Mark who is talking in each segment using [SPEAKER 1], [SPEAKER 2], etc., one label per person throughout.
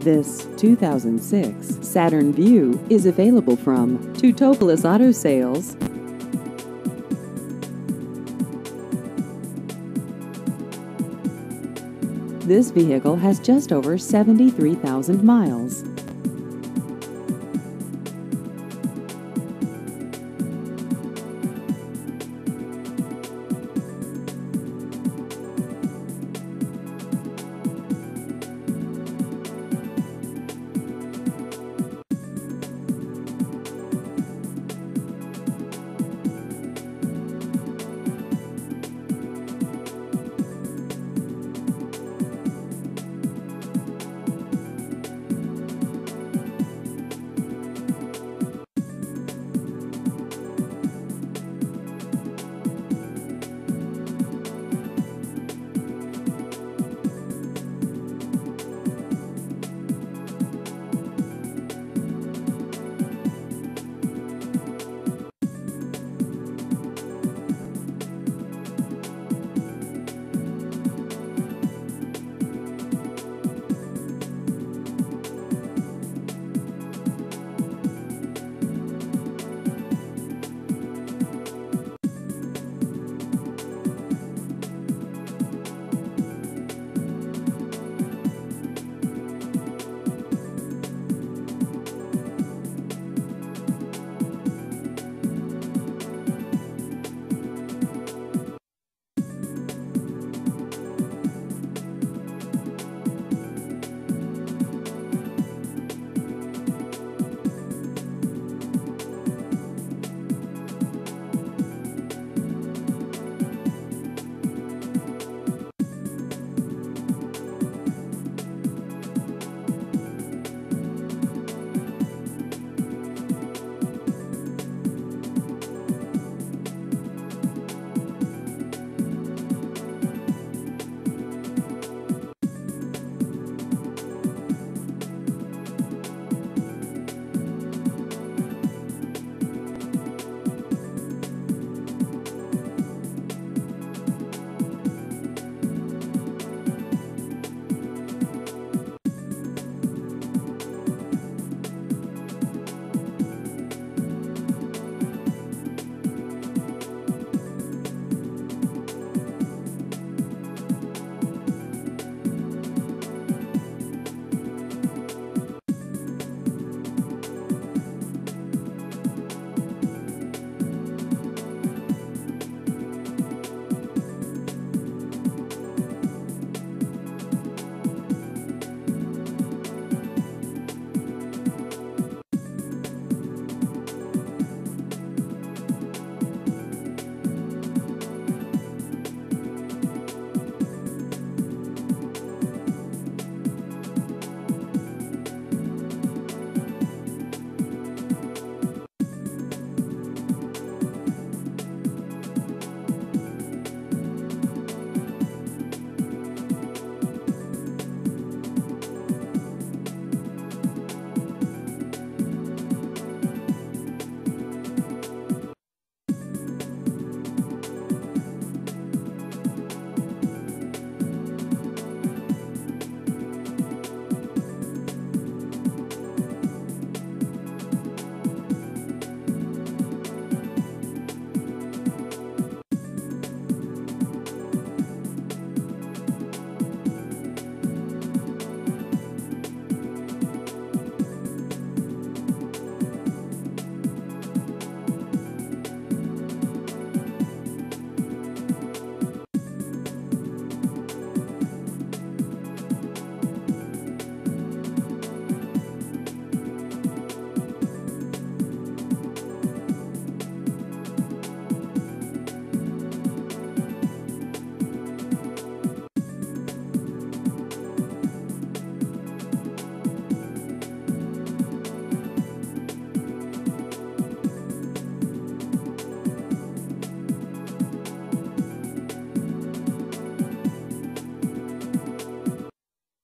[SPEAKER 1] This 2006 Saturn Vue is available from Teutopolis Auto Sales. This vehicle has just over 73,000 miles.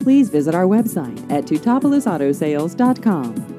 [SPEAKER 1] Please visit our website at teutopolisautosales.com.